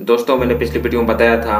दोस्तों, मैंने पिछली वीडियो में बताया था,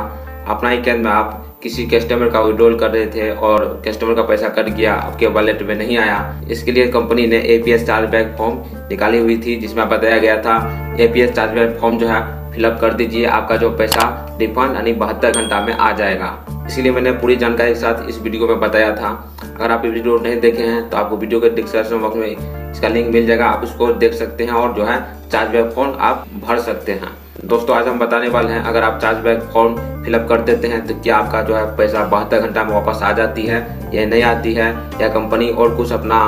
अपना ही केंद्र में आप किसी कस्टमर का विड्रॉल कर रहे थे और कस्टमर का पैसा कट गया, आपके वॉलेट में नहीं आया। इसके लिए कंपनी ने एपीएस चार्ज बैक फॉर्म निकाली हुई थी, जिसमें बताया गया था एपीएस चार्ज बैक फॉर्म जो है फिलअप कर दीजिए, आपका जो पैसा रिफंड यानी बहत्तर घंटा में आ जाएगा। इसीलिए मैंने पूरी जानकारी के साथ इस वीडियो में बताया था। अगर आप ये वीडियो नहीं देखे हैं तो आपको वीडियो के डिस्क्रिप्शन बॉक्स में इसका लिंक मिल जाएगा, आप उसको देख सकते हैं और जो है चार्ज बैक फॉर्म आप भर सकते हैं। दोस्तों, आज हम बताने वाले हैं, अगर आप चार्ज बैक फॉर्म फिलअप कर देते हैं तो क्या आपका जो है पैसा बहत्तर घंटा में वापस आ जाती है, या नहीं आती है, या कंपनी और कुछ अपना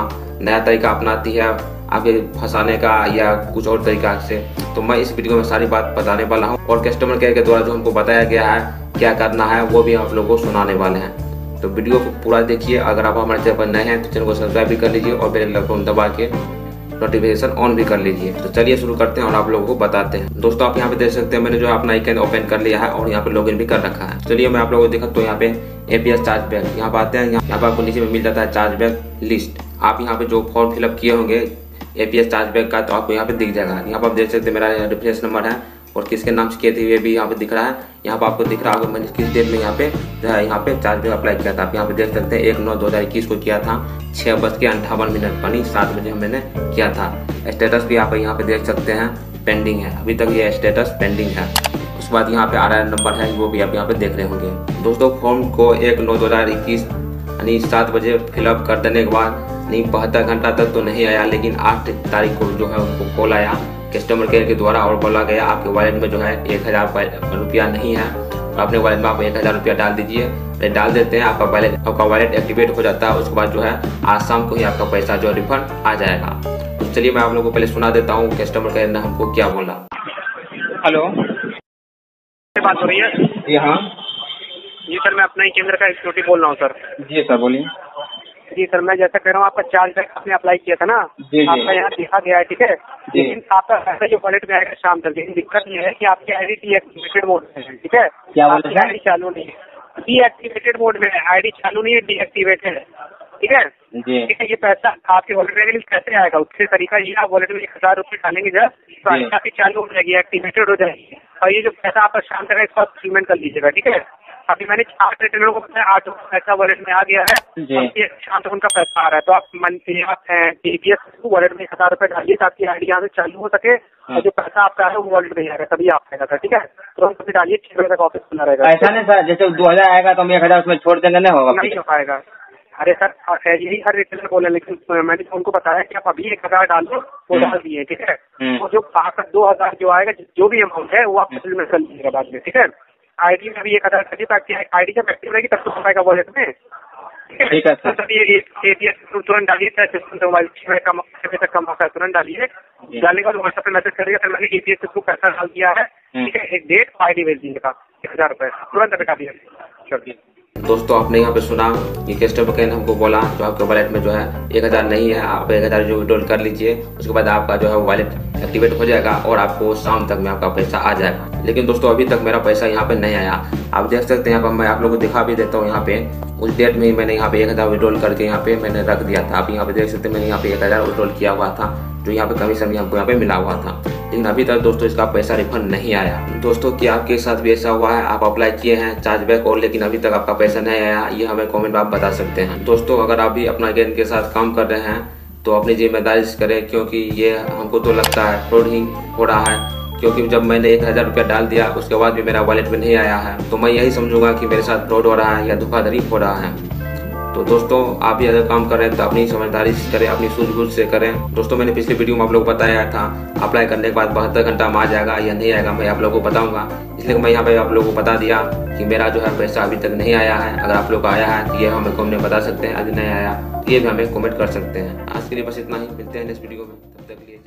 नया तरीका अपनाती है आपके फंसाने का, या कुछ और तरीका से। तो मैं इस वीडियो में सारी बात बताने वाला हूँ, और कस्टमर केयर के द्वारा जो हमको बताया गया है, क्या करना है, वो भी आप लोगों को सुनाने वाले हैं। तो वीडियो को पूरा देखिए, अगर आप हमारे चैनल पर नए हैं तो चैनल को सब्सक्राइब भी कर लीजिए, और बेल आइकन दबा के नोटिफिकेशन ऑन भी कर लीजिए। तो चलिए शुरू करते हैं और आप लोगों को बताते हैं। दोस्तों, आप यहाँ पे देख सकते हैं, मैंने जो अपना आइकन ओपन कर लिया है और यहाँ पे लॉग भी कर रखा है। चलिए मैं आप लोगों को देखा तो यहाँ पे एपीएस चार्ज बैक यहाँ पे आते हैं, यहाँ पे आपको नीचे में मिल जाता है चार्ज बैक लिस्ट आप यहाँ पे जो फॉर्म फिलअप किए होंगे एपीएस चार्ज बैक का तो आपको यहाँ पे दिख जाएगा। यहाँ पर आप देख सकते हैं मेरा रेफरेंस नंबर है। और किसके नाम से किए थे ये भी यहाँ पे दिख रहा है। यहाँ पे आपको दिख रहा होगा, मैंने किस डेट में यहाँ पे जो है यहाँ पे चार्ज बैक अप्लाई किया था। आप यहाँ पे देख सकते हैं, एक नौ दो हज़ार इक्कीस को किया था। छः बज के अंठावन मिनट पानी सात बजे मैंने किया था। स्टेटस भी आप यहाँ पे देख सकते हैं पेंडिंग है। अभी तक ये स्टेटस पेंडिंग है। उसके बाद यहाँ पे आर नंबर है, वो भी आप यहाँ पे देख रहे होंगे। दोस्तों फॉर्म को एक नौ दो हज़ार इक्कीस, यानी सात बजे फिलअप कर देने के बाद, नहीं, बहत्तर घंटा तक तो नहीं आया, लेकिन आठ तारीख को जो है उनको कॉल आया। कस्टमर केयर के द्वारा और बोला गया आपके वॉलेट में जो है एक हज़ार रुपया नहीं है। और अपने वॉलेट में आप एक हज़ार रुपया डाल दीजिए। डाल देते हैं आपका वॉलेट आपका वॉलेट एक्टिवेट हो जाता है। उसके बाद जो है आज शाम को ही आपका पैसा जो रिफंड आ जाएगा। तो चलिए मैं आप लोगों को पहले सुना देता हूँ कस्टमर केयर ने हमको क्या बोला। हेलो। बात हो रही है? जी हाँ। जी सर मैं अपना ही केंद्र का एग्जीक्यूटिव बोल रहा हूँ सर। जी सर बोलिए। जी सर मैं जैसा कह रहा हूँ आपका चार बैक आपने अप्लाई किया था ना। आपका यहाँ देखा गया है ठीक है? लेकिन आपका पैसा जो वॉलेट में आएगा शाम तक लेकिन दिक्कत ये है कि आपकी आईडी डीएक्टिवेटेड मोड में है ठीक है? आपकी? आईडी चालू नहीं है। डीएक्टिवेटेड मोड में है आईडी चालू नहीं है डीएक्टिवेटेड है ठीक है? ठीक है ये पैसा आपके वॉलेट में कैसे आएगा? उससे तरीका ये आप वॉलेट में एक हज़ार रुपये डालेंगे जब तो आपकी चालू हो जाएगी एक्टिवेटेड हो जाएगी। और ये जो पैसा आपका शाम तक है इसको आप पेमेंट कर लीजिएगा ठीक है? अभी मैंने आठ रिटेलरों को बताया आठ का पैसा वॉलेट में आ गया है। शाम तक उनका पैसा आ रहा है। तो आप मंथली आप टीपीएस वॉलेट में एक हज़ार रुपए डालिए ताकि आईडी यहाँ से चालू हो सके और जो पैसा आपका है वो वॉलेट में ही आएगा तभी आप आएगा सर ठीक है? तुरंत अभी डालिए छह बजे तक ऑफ़िस खुला रहेगा। ऐसा नहीं सर जैसे दो हज़ार आएगा तो हम एक हज़ार उसमें छोड़ देंगे नहीं होगा। नहीं हो पाएगा। अरे सर यही हर रिटेलर बोले लेकिन मैंने तो उनको बताया कि आप अभी एक हज़ार डाल दो वो हम्म। डाल दिए ठीक है? हम्म। तो जो दो हज़ार जो आएगा जो भी अमाउंट है वो आप सेटलमेंट कर लीजिएगा बाद में ठीक है? आईडी में भी एक आधार कार्ड ताकि आईडी जब एक्टिव रहेगी तब तो हो पाएगा वॉलेट में। ठीक है, सर। तो सर ये एटीएस तुरंत डालिए मोबाइल तक कम तुरंत डालिए। डालने के बाद व्हाट्सएप पे मैसेज करिएगा सर मैंने एपीएस के थ्रू पैसा डाल दिया है। हम्म। ठीक है एक डेट आईडी भेज दीजिएगा एक हज़ार रुपए। तुरंत अभी दिया चलिए। दोस्तों, आपने यहाँ पे सुना कि कस्टमर केयर ने हमको बोला जो आपके वॉलेट में जो है एक हज़ार नहीं है, आप एक हज़ार जो विड्रॉल कर लीजिए, उसके बाद आपका जो है वॉलेट एक्टिवेट हो जाएगा और आपको शाम तक में आपका पैसा आ जाएगा। लेकिन दोस्तों, अभी तक मेरा पैसा यहाँ पे नहीं आया। आप देख सकते हैं, यहाँ पर मैं आप लोगों को दिखा भी देता हूँ, यहाँ पे उस डेट में ही मैंने यहाँ पे एक हज़ार विड्रॉल करके यहाँ पे मैंने रख दिया था। आप यहाँ पे देख सकते हैं, मैंने यहाँ पे एक हज़ार विड्रॉल किया हुआ था। जो यहाँ पे कमीशन भी हमको यहाँ पे मिला हुआ था। लेकिन अभी तक दोस्तों इसका पैसा रिफंड नहीं आया। दोस्तों क्या आपके साथ भी ऐसा हुआ है, आप अप्लाई किए हैं चार्ज बैक और लेकिन अभी तक आपका पैसा नहीं आया, ये हमें कमेंट आप बता सकते हैं। दोस्तों, अगर आप भी अपना गेंद के साथ काम कर रहे हैं तो अपनी ज़िम्मेदारी करें, क्योंकि ये हमको तो लगता है फ्रॉड ही हो रहा है। क्योंकि जब मैंने एक हज़ार रुपया डाल दिया, उसके बाद भी मेरा वॉलेट में नहीं आया है तो मैं यही समझूँगा कि मेरे साथ फ्रॉड हो रहा है या धोखाधड़ी हो रहा है। तो दोस्तों, आप भी अगर काम कर रहे हैं तो अपनी समझदारी से करें, अपनी सूझबूझ से करें। दोस्तों, मैंने पिछले वीडियो में आप लोग बताया था, अप्लाई करने के बाद बहत्तर घंटा में आ जाएगा, या नहीं आएगा, मैं आप लोगों को बताऊँगा। इसलिए मैं यहाँ पे आप लोगों को बता दिया कि मेरा जो है पैसा अभी तक नहीं आया है। अगर आप लोग आया है तो ये हमें कमेंट बता सकते हैं अभी नहीं आया तो ये भी हमें कमेंट कर सकते हैं। आज के लिए बस इतना ही, मिलते हैं नेक्स्ट वीडियो में, तब तक लिए।